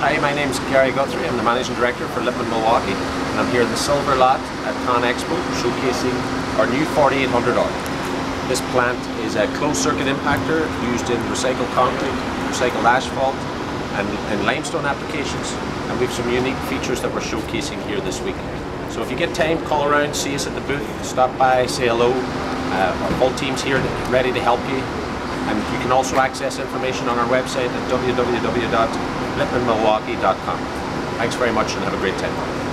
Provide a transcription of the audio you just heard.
Hi, my name is Gary Guthrie. I'm the Managing Director for Lippmann Milwaukee and I'm here in the Silver Lot at ConExpo showcasing our new 4800R. This plant is a closed circuit impactor used in recycled concrete, recycled asphalt and, and limestone applications and we have some unique features that we're showcasing here this week. So if you get time, call around, see us at the booth, stop by, say hello. Uh, our team's here ready to help you and you can also access information on our website at www.lippmannmilwaukee.com. Thanks very much and have a great time.